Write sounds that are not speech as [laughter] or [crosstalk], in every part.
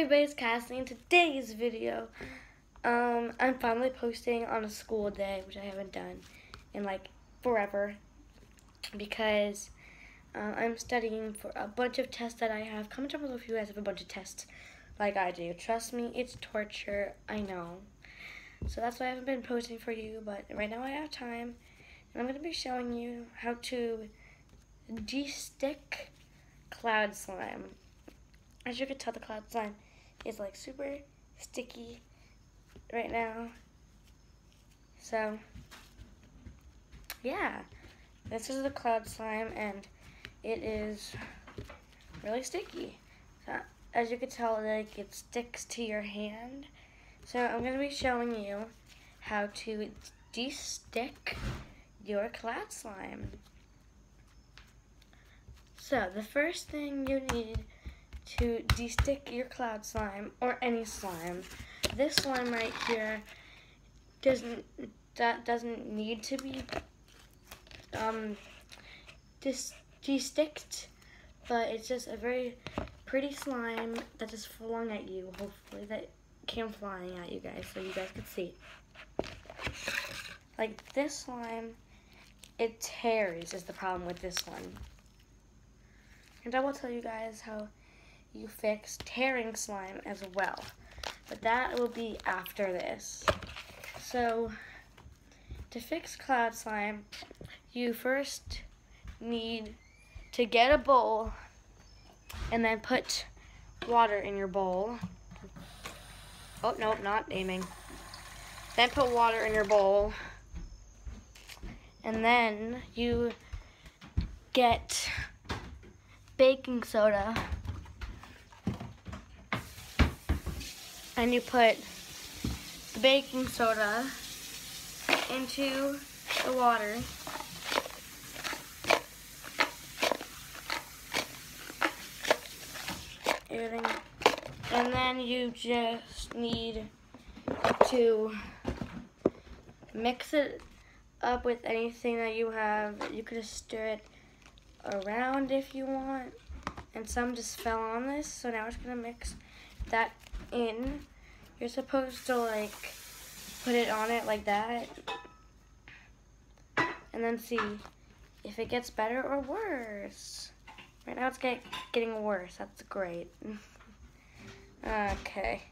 everybody's casting today's video. Um, I'm finally posting on a school day, which I haven't done in like forever because uh, I'm studying for a bunch of tests that I have. Comment down below if you guys have a bunch of tests like I do. Trust me, it's torture. I know. So that's why I haven't been posting for you, but right now I have time. And I'm going to be showing you how to de-stick cloud slime. As you can tell, the cloud slime is like super sticky right now. So, yeah, this is the cloud slime and it is really sticky. So, as you can tell, like it sticks to your hand. So I'm going to be showing you how to de-stick your cloud slime. So the first thing you need to de-stick your cloud slime or any slime, this slime right here doesn't that doesn't need to be um de-sticked, but it's just a very pretty slime that just flung at you. Hopefully that came flying at you guys so you guys could see. Like this slime, it tears is the problem with this one. And I will tell you guys how you fix tearing slime as well. But that will be after this. So, to fix cloud slime, you first need to get a bowl and then put water in your bowl. Oh, no, not aiming. Then put water in your bowl. And then you get baking soda and you put the baking soda into the water. And then you just need to mix it up with anything that you have. You could just stir it around if you want. And some just fell on this, so now it's gonna mix that in. You're supposed to like put it on it like that. And then see if it gets better or worse. Right now it's get, getting worse. That's great. [laughs] okay.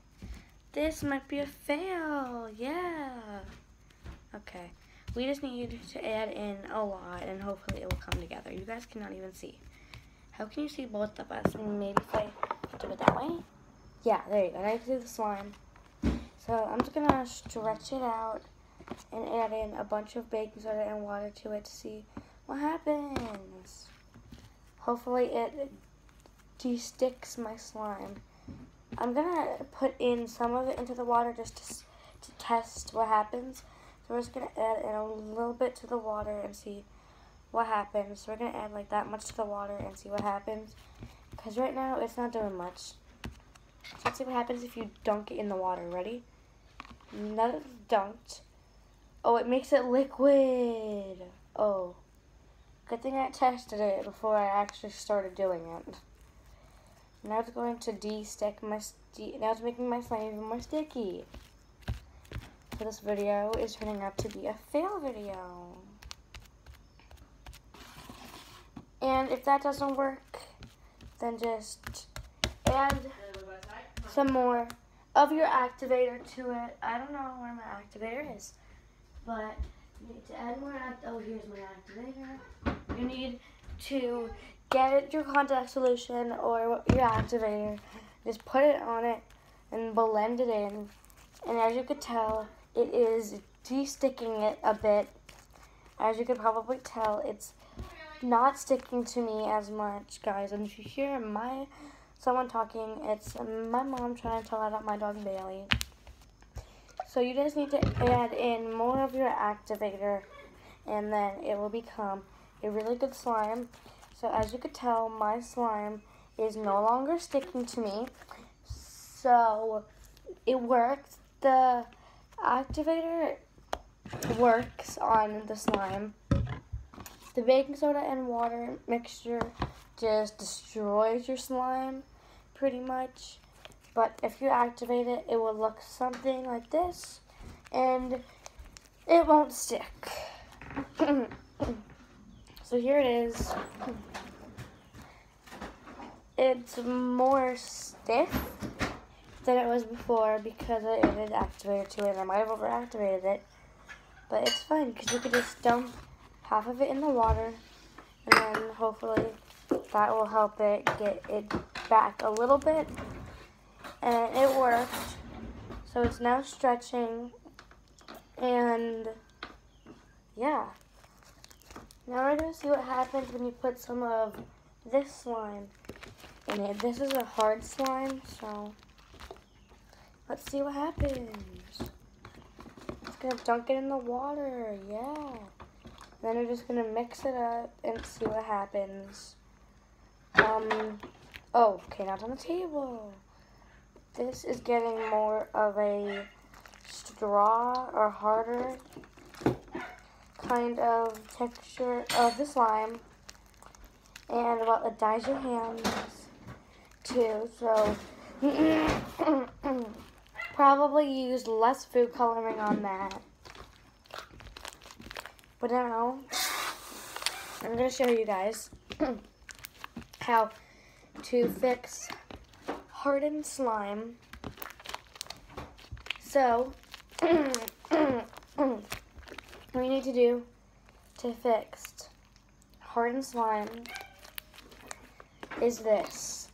This might be a fail. Yeah. Okay. We just need to add in a lot and hopefully it will come together. You guys cannot even see. How can you see both of us? maybe if I do it that way? Yeah, there you go. Now you can see the slime. So I'm just going to stretch it out and add in a bunch of baking soda and water to it to see what happens. Hopefully it de-sticks my slime. I'm going to put in some of it into the water just to, to test what happens. So we're just going to add in a little bit to the water and see what happens. So we're going to add like that much to the water and see what happens. Because right now it's not doing much. Let's see what happens if you dunk it in the water. Ready? That it's dunked. Oh, it makes it liquid. Oh. Good thing I tested it before I actually started doing it. Now it's going to de-stick my, now it's making my slime even more sticky So this video is turning out to be a fail video. And if that doesn't work, then just add some more of your activator to it. I don't know where my activator is, but you need to add more, oh here's my activator. You need to get your contact solution or your activator, just put it on it and blend it in. And as you could tell, it is de-sticking it a bit. As you can probably tell, it's not sticking to me as much, guys. And if you hear my someone talking, it's my mom trying to let out my dog Bailey. So you just need to add in more of your activator, and then it will become a really good slime. So as you could tell, my slime is no longer sticking to me. So it works. The activator works on the slime. The baking soda and water mixture just destroys your slime pretty much. But if you activate it, it will look something like this, and it won't stick. [coughs] so here it is. It's more stiff than it was before because I added activator to it I might have overactivated it. But it's fine because you could just dump half of it in the water and then hopefully that will help it get it back a little bit. And it worked. So it's now stretching and yeah. Now we're going to see what happens when you put some of this slime in it. This is a hard slime, so let's see what happens. It's gonna dunk it in the water, yeah. Then we're just gonna mix it up and see what happens. Um, oh, okay, not on the table. This is getting more of a straw or harder kind of texture of the slime. And well, it dyes your hands too, so [coughs] probably use less food coloring on that. But now, I'm going to show you guys [coughs] how to fix hardened slime. So, [clears throat] what you need to do to fix hardened slime is this.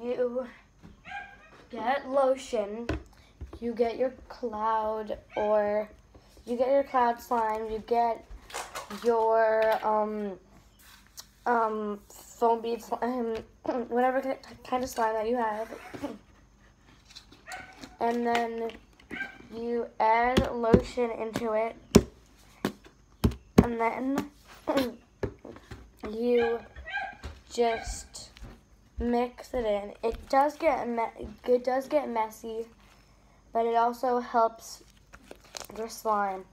You get lotion, you get your cloud or you get your cloud slime, you get your um um foam bead slime, whatever kind of slime that you have. [clears throat] and then you add lotion into it. And then [clears throat] you just mix it in. It does get it does get messy, but it also helps your slime.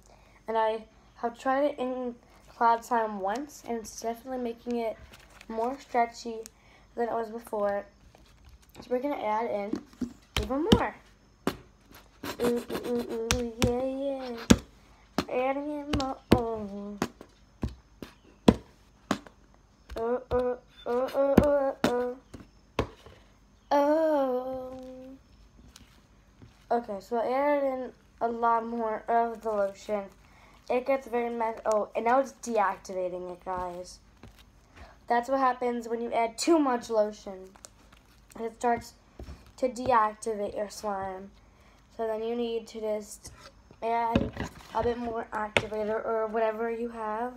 And I have tried it in cloud slime once, and it's definitely making it more stretchy than it was before. So we're gonna add in even more. Ooh, ooh, ooh, yeah, yeah. Adding in more. Oh, oh, oh, oh, oh. Oh. Okay, so I added in a lot more of the lotion. It gets very messy. Oh, and now it's deactivating it, guys. That's what happens when you add too much lotion. It starts to deactivate your slime. So then you need to just add a bit more activator or whatever you have.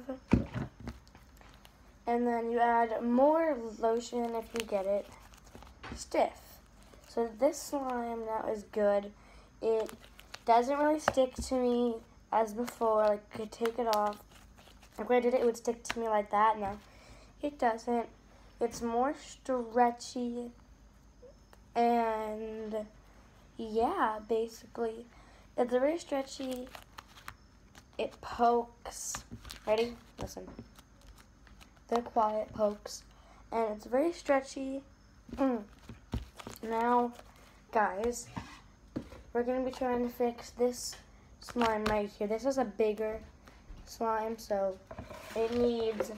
And then you add more lotion if you get it stiff. So this slime now is good. It doesn't really stick to me as before. Like, I could take it off. When I did it, it would stick to me like that. Now, it doesn't. It's more stretchy. And, yeah, basically. It's very stretchy. It pokes. Ready? Listen. The quiet pokes. And it's very stretchy. Mm. Now, guys, we're going to be trying to fix this slime right here. This is a bigger slime, so it needs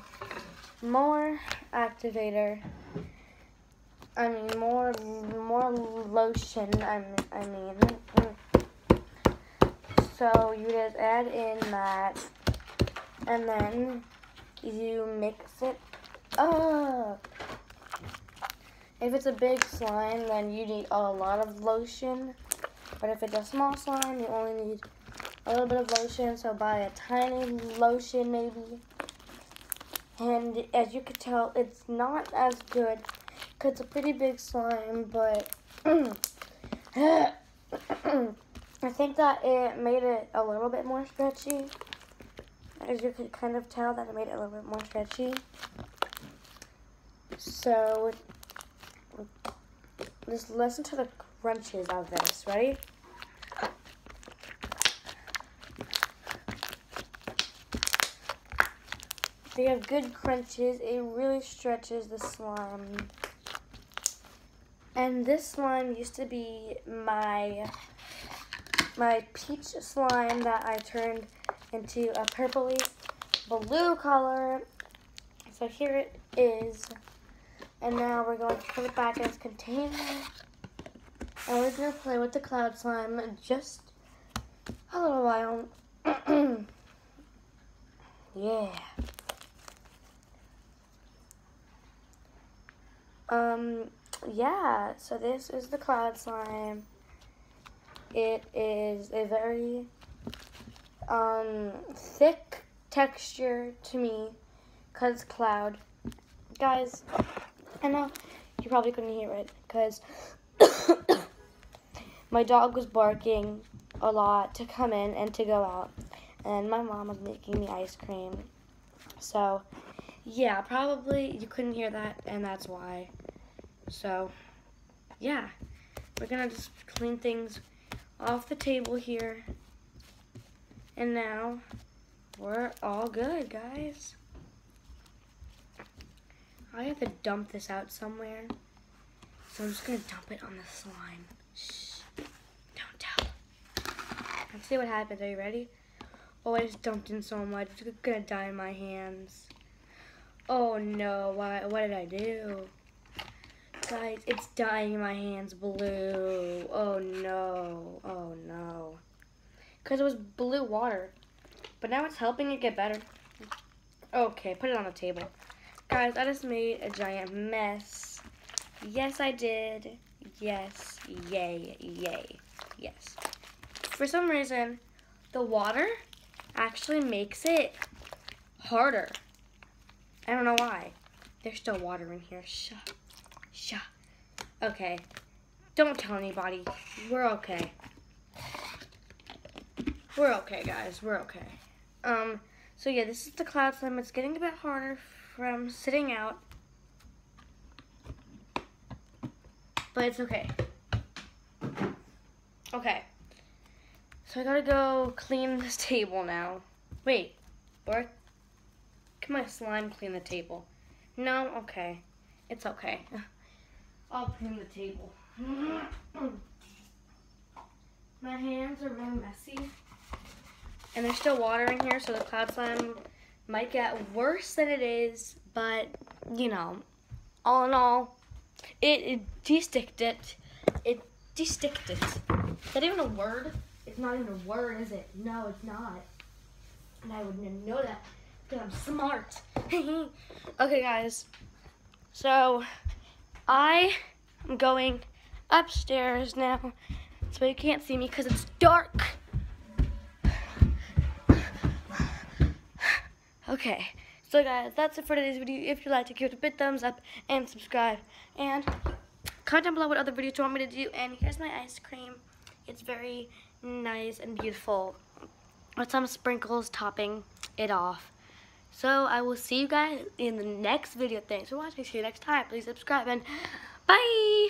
more activator. I mean, more more lotion, I mean. I mean. So you just add in that, and then you mix it up. If it's a big slime, then you need a lot of lotion. But if it's a small slime, you only need a little bit of lotion. So buy a tiny lotion maybe. And as you can tell, it's not as good because it's a pretty big slime, but [clears throat] I think that it made it a little bit more stretchy. As you can kind of tell that it made it a little bit more stretchy. So let's listen to the crunches of this. Ready? They have good crunches. It really stretches the slime. And this slime used to be my my peach slime that I turned into a purpley blue color. So here it is. And now we're going to put it back in its container. And we're going to play with the cloud slime just a little while. [clears throat] yeah. Um, yeah, so this is the cloud slime. It is a very um, thick texture to me because cloud. Guys, I know you probably couldn't hear it because [coughs] my dog was barking a lot to come in and to go out. And my mom was making me ice cream. So, yeah, probably you couldn't hear that, and that's why. So, yeah, we're gonna just clean things off the table here. And now we're all good, guys. I have to dump this out somewhere. So I'm just gonna dump it on the slime. Shh, don't tell. Let's see what happens. Are you ready? Oh, I just dumped in so much. It's gonna die in my hands. Oh no, why, what did I do? Guys, it's dyeing my hands blue. Oh no. Oh no. Because it was blue water. But now it's helping it get better. Okay, put it on the table. Guys, I just made a giant mess. Yes, I did. Yes. Yay. Yay. Yes. For some reason, the water actually makes it harder. I don't know why. There's still water in here. Shut. Shut. Okay. Don't tell anybody. We're okay. We're okay, guys. We're okay. Um, so yeah, this is the cloud slime. It's getting a bit harder from sitting out. But it's okay. Okay. So I gotta go clean this [laughs] table now. Wait, or can my slime clean the table? No? Okay. It's okay. [laughs] I'll clean the table. [clears throat] My hands are really messy. And there's still water in here, so the cloud slime might get worse than it is, but, you know, all in all, it, it de-sticked it. It de-sticked it. Is that even a word? It's not even a word, is it? No, it's not. And I wouldn't know that because I'm smart. [laughs] okay, guys. So, I am going upstairs now, so you can't see me because it's dark. Okay, so guys, that's it for today's video. If you liked it, give it a big thumbs up and subscribe. And comment below what other videos you want me to do. And here's my ice cream. It's very nice and beautiful with some sprinkles topping it off. So I will see you guys in the next video. Thanks for watching. See you next time. Please subscribe and bye.